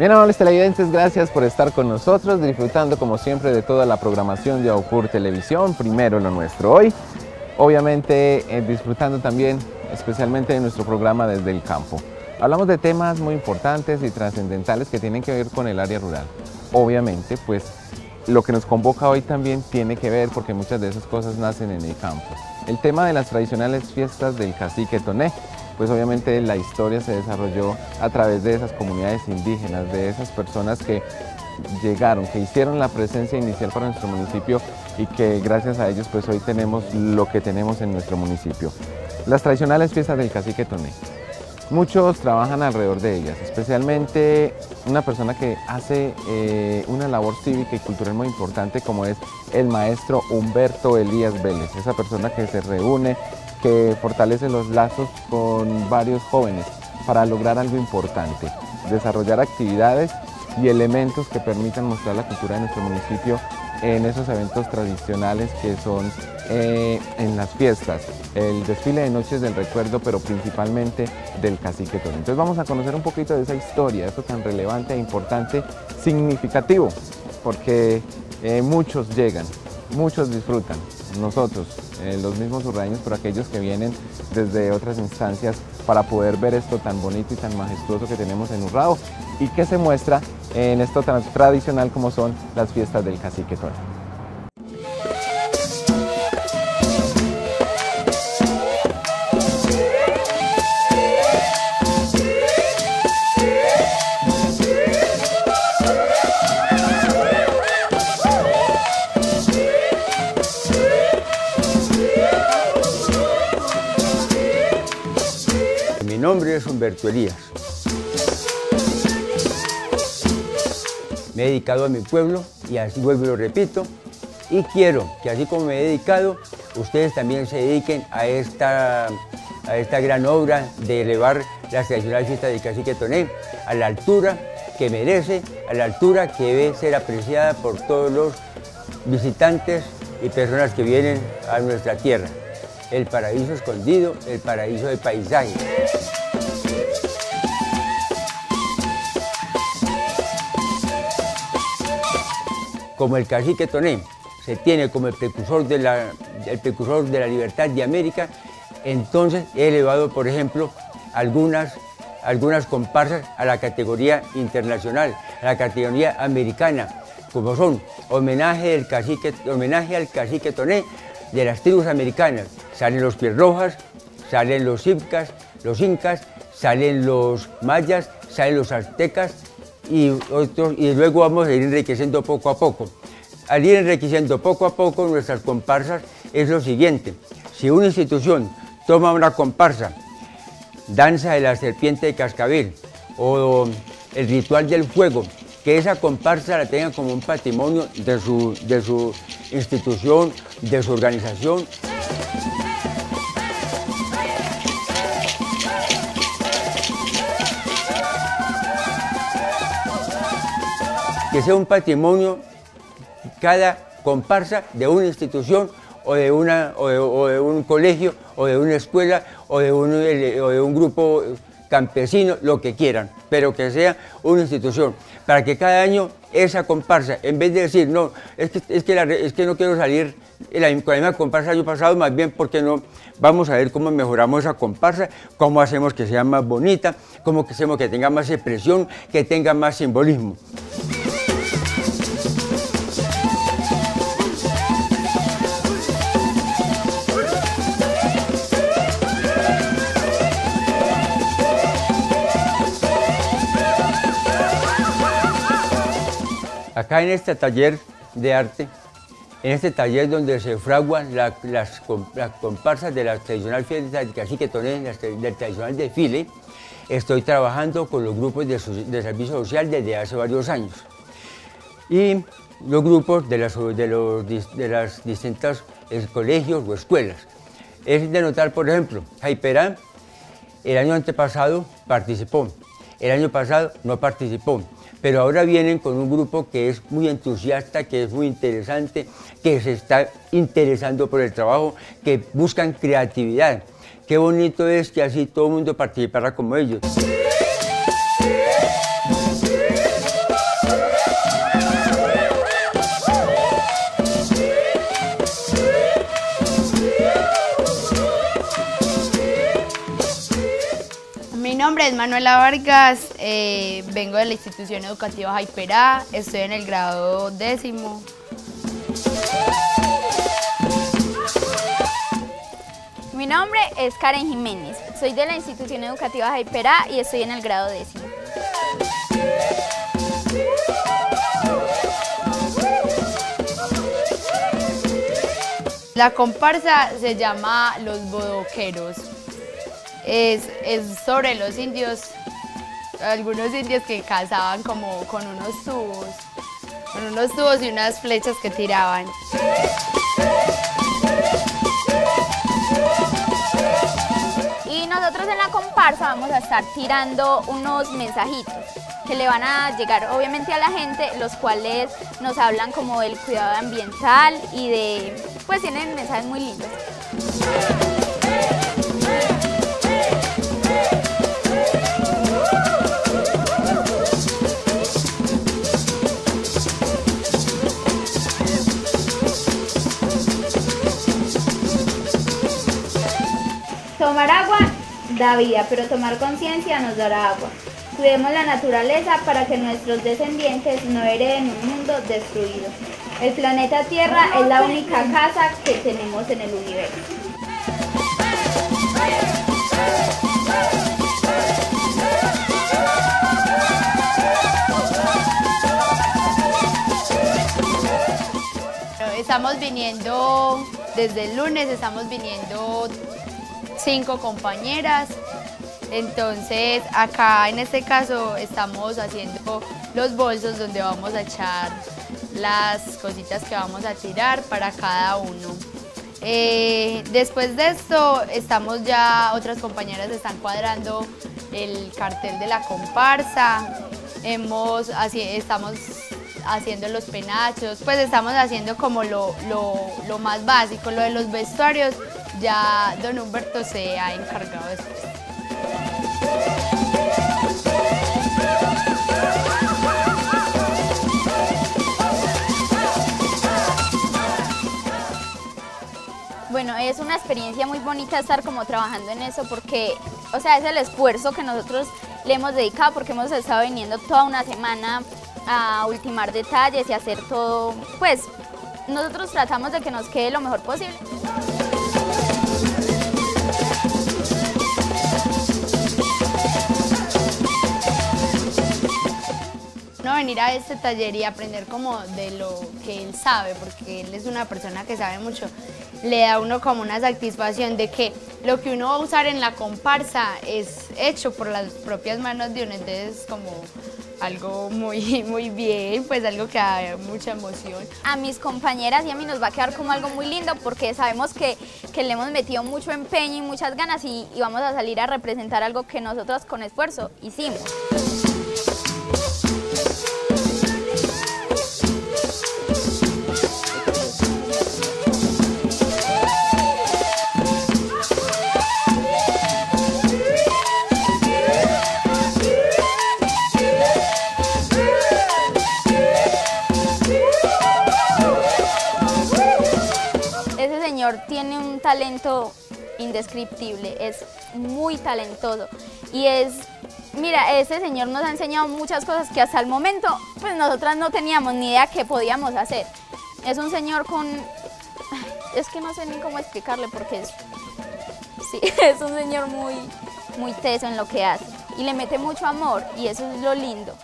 Bien, amables televidentes, gracias por estar con nosotros, disfrutando como siempre de toda la programación de Aucur Televisión, primero lo nuestro hoy. Obviamente eh, disfrutando también especialmente de nuestro programa desde el campo. Hablamos de temas muy importantes y trascendentales que tienen que ver con el área rural. Obviamente, pues lo que nos convoca hoy también tiene que ver porque muchas de esas cosas nacen en el campo. El tema de las tradicionales fiestas del cacique Toné, pues obviamente la historia se desarrolló a través de esas comunidades indígenas, de esas personas que llegaron, que hicieron la presencia inicial para nuestro municipio y que gracias a ellos pues hoy tenemos lo que tenemos en nuestro municipio. Las tradicionales fiestas del cacique Toné. Muchos trabajan alrededor de ellas, especialmente una persona que hace eh, una labor cívica y cultural muy importante como es el maestro Humberto Elías Vélez, esa persona que se reúne que fortalece los lazos con varios jóvenes para lograr algo importante, desarrollar actividades y elementos que permitan mostrar la cultura de nuestro municipio en esos eventos tradicionales que son eh, en las fiestas, el desfile de noches del recuerdo, pero principalmente del cacique Toro. Entonces vamos a conocer un poquito de esa historia, eso tan relevante e importante, significativo, porque eh, muchos llegan, muchos disfrutan, nosotros, eh, los mismos urraños, pero aquellos que vienen desde otras instancias para poder ver esto tan bonito y tan majestuoso que tenemos en Urrao y que se muestra en esto tan tradicional como son las fiestas del cacique Toro. Humberto. Me he dedicado a mi pueblo y así vuelvo y lo repito. Y quiero que así como me he dedicado, ustedes también se dediquen a esta, a esta gran obra de elevar la tradicional fiesta de Cacique Toné a la altura que merece, a la altura que debe ser apreciada por todos los visitantes y personas que vienen a nuestra tierra. El paraíso escondido, el paraíso del paisaje. Como el cacique Toné se tiene como el precursor de la, precursor de la libertad de América, entonces he elevado, por ejemplo, algunas, algunas comparsas a la categoría internacional, a la categoría americana, como son homenaje, al cacique Toné de las tribus americanas. Salen los pies rojas, salen los incas, los incas, salen los mayas, salen los aztecas, y, luego vamos a ir enriqueciendo poco a poco. Al ir enriqueciendo poco a poco nuestras comparsas es lo siguiente. Si una institución toma una comparsa, danza de la serpiente de cascabel o el ritual del fuego, que esa comparsa la tenga como un patrimonio de su, de su institución, de su organización. Que sea un patrimonio cada comparsa de una institución o de, una, o de, un colegio o de una escuela o de un, o de un grupo campesino, lo que quieran, pero que sea una institución, para que cada año esa comparsa, en vez de decir, no, es que, es que, es que no quiero salir con la misma comparsa el año pasado, más bien porque no, vamos a ver cómo mejoramos esa comparsa, cómo hacemos que sea más bonita, cómo hacemos que tenga más expresión, que tenga más simbolismo. Acá en este taller de arte, en este taller donde se fraguan las, comparsas de la tradicional fiesta de Cacique Toné, del tradicional desfile, estoy trabajando con los grupos de, servicio social desde hace varios años. Y los grupos de las, de los, de las distintos colegios o escuelas. Es de notar, por ejemplo, Jaiperán el año antepasado participó, el año pasado no participó pero ahora vienen con un grupo que es muy entusiasta, que es muy interesante, que se está interesando por el trabajo, que buscan creatividad. Qué bonito es que así todo el mundo participara como ellos. Mi nombre es Manuela Vargas eh, vengo de la institución educativa Jaiperá, estoy en el grado décimo. Mi nombre es Karen Jiménez, soy de la institución educativa Jaiperá y estoy en el grado décimo. La comparsa se llama Los Bodoqueros. Es, sobre los indios, algunos indios que cazaban como con unos tubos, con unos tubos y unas flechas que tiraban. Y nosotros en la comparsa vamos a estar tirando unos mensajitos que le van a llegar obviamente a la gente, los cuales nos hablan como del cuidado ambiental y de, pues tienen mensajes muy lindos. Tomar agua da vida, pero tomar conciencia nos dará agua. Cuidemos la naturaleza para que nuestros descendientes no hereden un mundo destruido. El planeta Tierra es la única casa que tenemos en el universo. Estamos viniendo, desde el lunes estamos viniendo cinco compañeras. Entonces acá en este caso estamos haciendo los bolsos donde vamos a echar las cositas que vamos a tirar para cada uno. Eh, después de esto estamos ya, otras compañeras están cuadrando el cartel de la comparsa, Hemos, así, estamos haciendo los penachos, pues estamos haciendo como lo, lo más básico, lo de los vestuarios, ya don Humberto se ha encargado después. Bueno, es una experiencia muy bonita estar como trabajando en eso porque, o sea, es el esfuerzo que nosotros le hemos dedicado porque hemos estado viniendo toda una semana a ultimar detalles y hacer todo, pues nosotros tratamos de que nos quede lo mejor posible. Venir a este taller y aprender como de lo que él sabe, porque él es una persona que sabe mucho, le da a uno como una satisfacción de que lo que uno va a usar en la comparsa es hecho por las propias manos de uno, entonces como algo muy, muy bien, pues algo que da mucha emoción. A mis compañeras y a mí nos va a quedar como algo muy lindo porque sabemos que, que le hemos metido mucho empeño y muchas ganas y, y vamos a salir a representar algo que nosotros con esfuerzo hicimos. Talento indescriptible, es muy talentoso y es, mira, ese señor nos ha enseñado muchas cosas que hasta el momento pues nosotras no teníamos ni idea que podíamos hacer. Es un señor con, es que no sé ni cómo explicarle porque es, sí, es un señor muy, muy teso en lo que hace y le mete mucho amor y eso es lo lindo.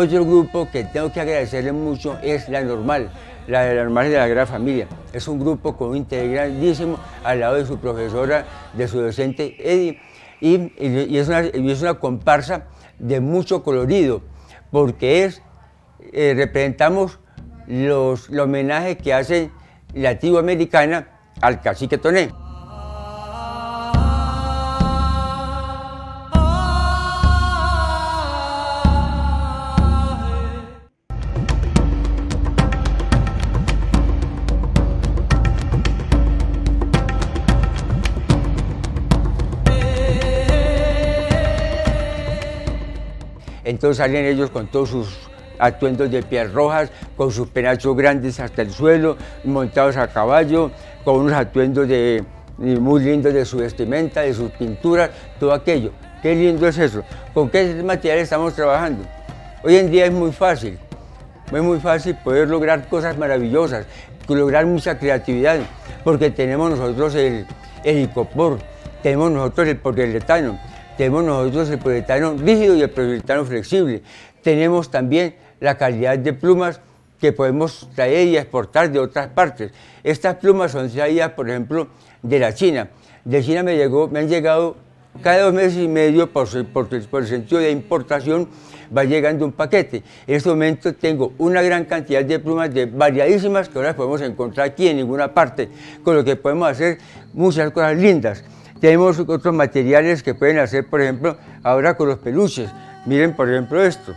Otro grupo que tengo que agradecerle mucho es La Normal, la de la Normal de la Gran Familia. Es un grupo con un integralísimo al lado de su profesora, de su docente Eddie, y, es, una, comparsa de mucho colorido, porque es, eh, representamos los, el homenaje que hace la americana al cacique Toné. Entonces salen ellos con todos sus atuendos de piel rojas, con sus penachos grandes hasta el suelo, montados a caballo, con unos atuendos muy lindos de su vestimenta, de sus pinturas, todo aquello. Qué lindo es eso. ¿Con qué materiales estamos trabajando? Hoy en día es muy fácil, es muy fácil poder lograr cosas maravillosas, lograr mucha creatividad, porque tenemos nosotros el, el icopor, tenemos nosotros el poliuretano, tenemos nosotros el poliuretano rígido y el poliuretano flexible, tenemos también la calidad de plumas que podemos traer y exportar de otras partes. Estas plumas son traídas, por ejemplo, de la China. De China me, llegó, me han llegado cada dos meses y medio, por, por, por, el sentido de importación, va llegando un paquete. En este momento tengo una gran cantidad de plumas de variadísimas que ahora podemos encontrar aquí en ninguna parte, con lo que podemos hacer muchas cosas lindas. Tenemos otros materiales que pueden hacer, por ejemplo, ahora con los peluches. Miren, por ejemplo, esto.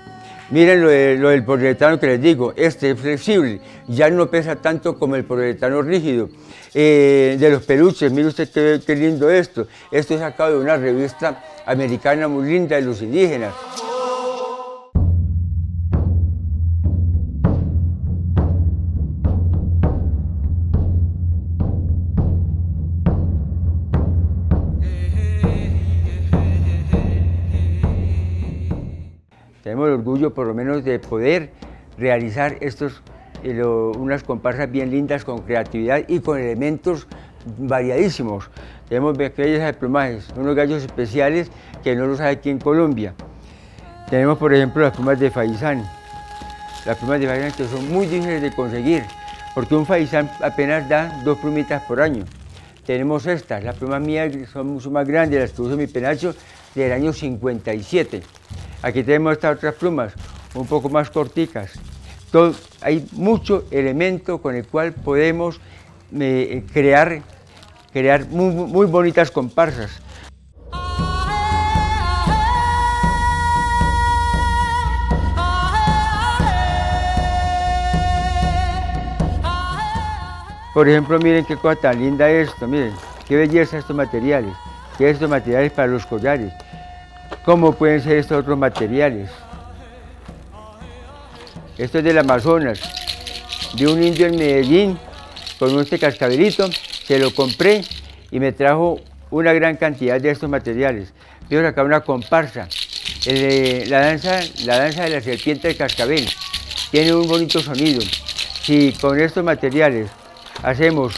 Miren lo, del poliuretano que les digo, este es flexible, ya no pesa tanto como el poliuretano rígido. Eh, de los peluches, mire usted qué, qué lindo esto. Esto es sacado de una revista americana muy linda de los indígenas. Tenemos el orgullo por lo menos de poder realizar estos, eh, unas comparsas bien lindas con creatividad y con elementos variadísimos. Tenemos belleza de plumajes, unos gallos especiales que no los hay aquí en Colombia. Tenemos por ejemplo las plumas de faisán. Las plumas de faisán que son muy difíciles de conseguir, porque un faisán apenas da dos plumitas por año. Tenemos estas, las plumas mías son mucho más grandes, las que uso mi penacho del año 57. Aquí tenemos estas otras plumas, un poco más corticas. hay mucho elemento con el cual podemos eh, crear, crear muy, bonitas comparsas. Por ejemplo, miren qué cosa tan linda esto, miren, qué belleza estos materiales, qué estos materiales para los collares. ¿Cómo pueden ser estos otros materiales? Esto es del Amazonas, de un indio en Medellín, con este cascabelito, se lo compré y me trajo una gran cantidad de estos materiales. Veo acá una comparsa, la, danza, la danza de la serpiente del cascabel, tiene un bonito sonido. Si con estos materiales hacemos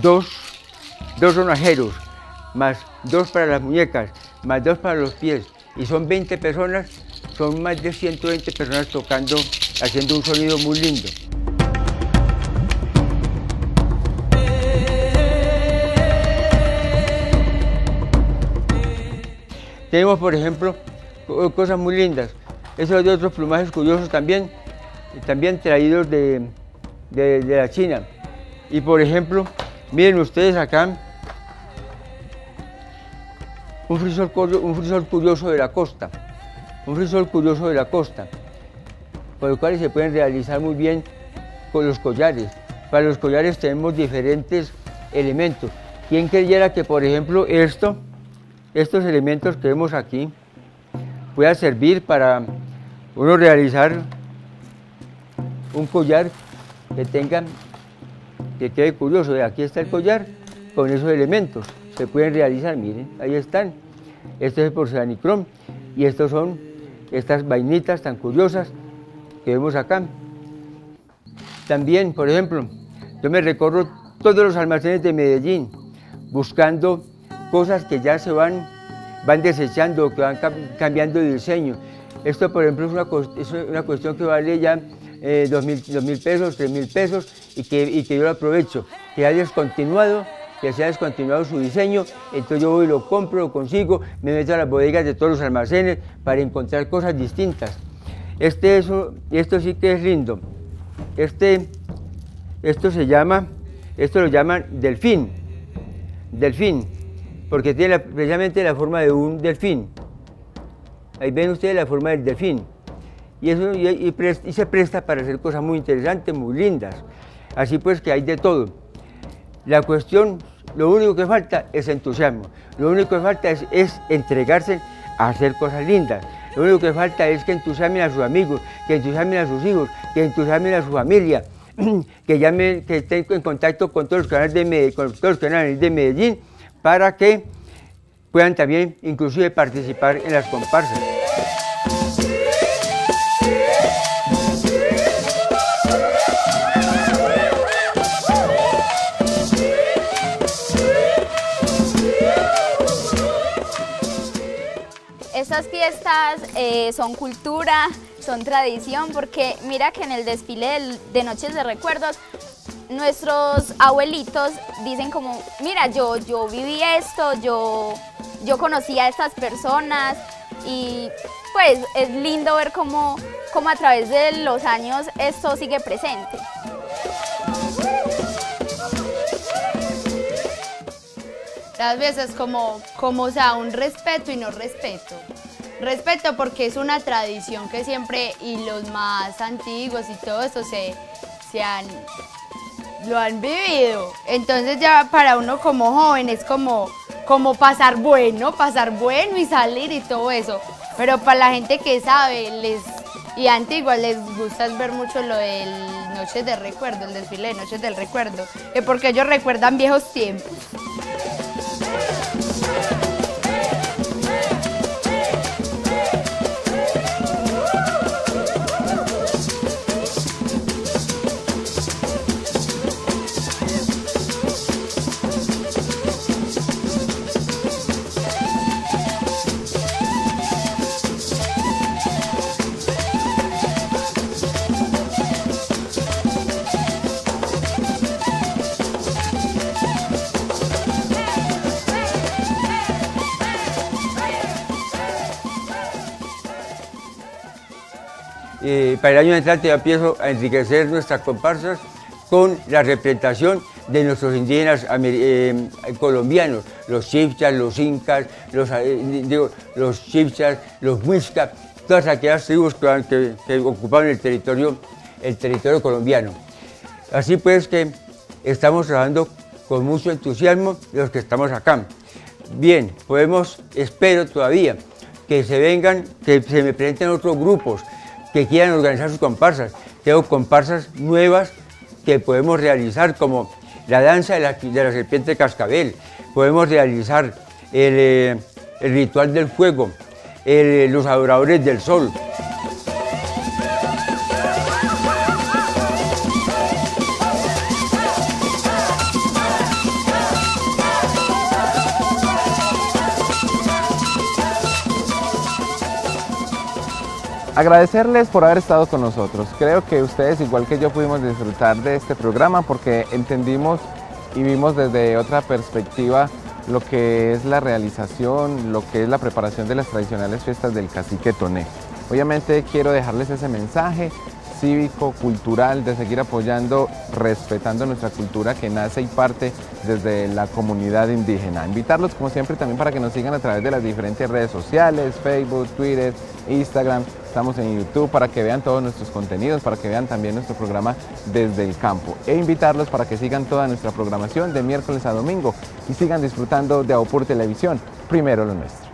dos, dos sonajeros, más dos para las muñecas, más dos para los pies, y son 20 personas, son más de 120 personas tocando, haciendo un sonido muy lindo. Tenemos, por ejemplo, cosas muy lindas. Esos de otros plumajes curiosos también, también traídos de, de la China. Y por ejemplo, miren ustedes acá, un frisol, curioso de la costa, un frisol curioso de la costa, por los cuales se pueden realizar muy bien con los collares. Para los collares tenemos diferentes elementos. ¿Quién creyera que, por ejemplo, esto, estos elementos que vemos aquí, pueda servir para uno realizar un collar que tenga, que quede curioso. Aquí está el collar con esos elementos. Se pueden realizar, miren, ahí están. Este es el porcelanicrón y estos son estas vainitas tan curiosas que vemos acá. También, por ejemplo, yo me recorro todos los almacenes de Medellín buscando cosas que ya se van, van desechando, que van cambiando de diseño. Esto, por ejemplo, es una, cuestión que vale ya eh, dos, mil, pesos, tres mil pesos y que, y que yo lo aprovecho, que ha descontinuado que se ha descontinuado su diseño, entonces yo voy, lo compro, lo consigo, me meto a las bodegas de todos los almacenes para encontrar cosas distintas. Este esto sí que es lindo. Este, esto se llama, esto lo llaman delfín, delfín, porque tiene precisamente la forma de un delfín. Ahí ven ustedes la forma del delfín. Y, eso, y se presta para hacer cosas muy interesantes, muy lindas. Así pues que hay de todo. La cuestión lo único que falta es entusiasmo, lo único que falta es, entregarse a hacer cosas lindas. Lo único que falta es que entusiasmen a sus amigos, que entusiasmen a sus hijos, que entusiasmen a su familia, que llamen, que estén en contacto con todos los canales de Medellín, con todos los canales de Medellín para que puedan también inclusive participar en las comparsas. Estas fiestas eh, son cultura, son tradición, porque mira que en el desfile de Noches de Recuerdos, nuestros abuelitos dicen como, mira, yo, yo viví esto, yo, yo conocí a estas personas y pues es lindo ver cómo, cómo a través de los años esto sigue presente. Las veces como, como o sea, un respeto y no respeto. Respeto porque es una tradición que siempre, y los más antiguos y todo eso se, se han, lo han vivido. Entonces ya para uno como joven es como, como pasar bueno, pasar bueno y salir y todo eso. Pero para la gente que sabe les, y antigua les gusta ver mucho lo del Noches de Recuerdo, el desfile de Noches del Recuerdo, que porque ellos recuerdan viejos tiempos. Para el año entrante ya empiezo a enriquecer nuestras comparsas con la representación de nuestros indígenas eh, colombianos, los chipchas, los incas, los, eh, los chipchas, los muiscas, todas aquellas tribus que, que, ocupaban el territorio, el territorio colombiano. Así pues que estamos trabajando con mucho entusiasmo los que estamos acá. Bien, podemos, espero todavía, que se vengan, que se me presenten otros grupos, que quieran organizar sus comparsas. Tengo comparsas nuevas que podemos realizar como la danza de la, serpiente cascabel, podemos realizar el, eh, ritual del fuego, los adoradores del sol. Agradecerles por haber estado con nosotros. Creo que ustedes, igual que yo, pudimos disfrutar de este programa porque entendimos y vimos desde otra perspectiva lo que es la realización, lo que es la preparación de las tradicionales fiestas del cacique Toné. Obviamente quiero dejarles ese mensaje cívico, cultural, de seguir apoyando, respetando nuestra cultura que nace y parte desde la comunidad indígena. Invitarlos como siempre también para que nos sigan a través de las diferentes redes sociales, Facebook, Twitter, Instagram, estamos en YouTube para que vean todos nuestros contenidos, para que vean también nuestro programa desde el campo. E invitarlos para que sigan toda nuestra programación de miércoles a domingo y sigan disfrutando de Aupur Televisión, primero lo nuestro.